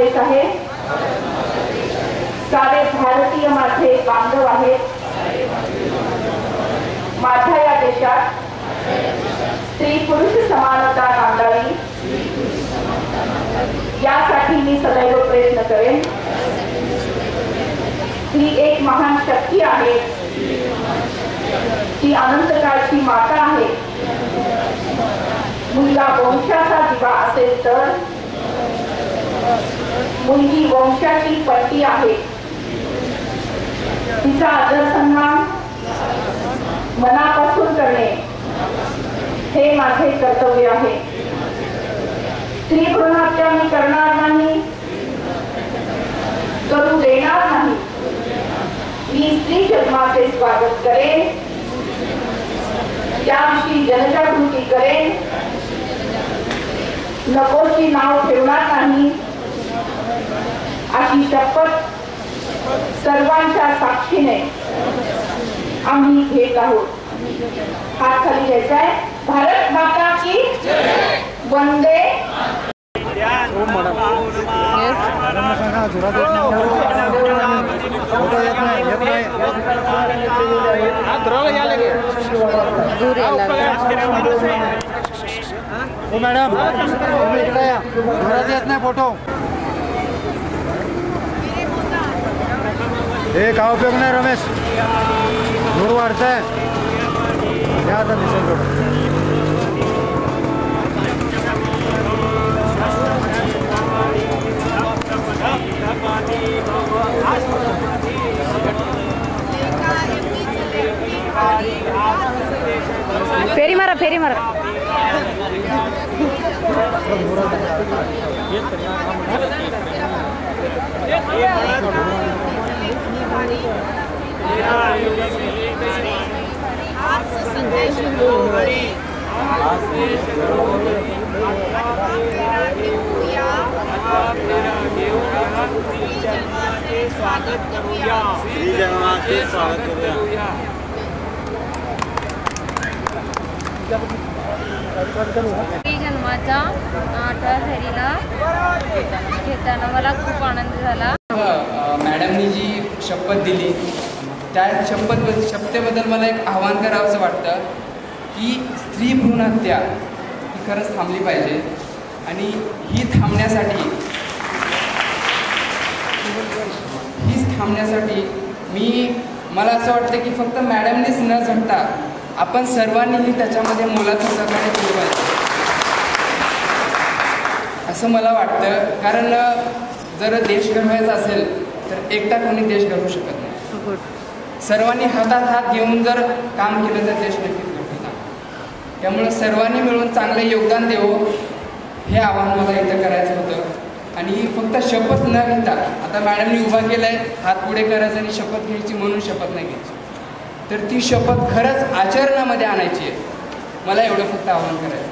देश आहे. सारे भारतीय माझे बांधव आहेत. माझ्या या देशात स्त्री पुरुष समानता नांदावी. यासाठी मी सदैव प्रयत्न करेन. ही एक महान शक्ती आहे. ती अनंतकाळची माता आहे. मुलगा वंशाचा दिवा असेल तर मुलगी वंशाची पट्टी आहे. तिचा आदर सन्मान मनापासून करणे हे माझे कर्तव्य आहे. स्त्री भ्रूण हत्या मी करणार नाही करू देणार नाही. मी स्त्री जन्माचे स्वागत करेन. त्याविषयी जनजागृती करेन. नकोशी नाव ठेवणार नाही अशी शपथ सर्वांच्या साक्षीने आम्ही घेत आहोत. हात खाली घ्यायचा आहे भारत माता की वंदे हो मॅडम इकडे या. जोरात येत नाही फोटो. हे का उपयोग नाही रमेश। धूर वाढतंय या आता दिसेल थोडं फेरी मारा फेरी मारा। स्वागत करूया श्री जन्माचे स्वागत करूया घेताना मला खूप आनंद झाला मॅडमनी जी शपथ दिली. त्या शपथ शपथेबद्दल मला एक आव्हान करावंसं वाटतं. की स्त्री भ्रूण हत्या ही खरंच थांबली पाहिजे. आणि ही थांबण्यासाठी हीच थांबण्यासाठी मी मला असं वाटतं की फक्त मॅडमनीच न झटता आपण सर्वांनीही त्याच्यामध्ये मोलाचं सहकार्य केलं पाहिजे. असं मला वाटतं. कारण जर देश घडवायचा असेल तर एकटा कोणी देश घडवू शकत नाही. सर्वांनी हातात हात घेऊन जर काम केलं तर देश घडवता त्यामुळे सर्वांनी मिळून चांगलं योगदान देवो हे आव्हान मला इथं करायचं होतं. आणि फक्त शपथ न घेता आता मॅडमनी उभा केला आहे हात पुढे करायचं आणि शपथ घ्यायची म्हणून शपथ नाही घ्यायची. तर ती शपथ खरंच आचरणामध्ये आणायची आहे. मला एवढं फक्त आव्हान करायचं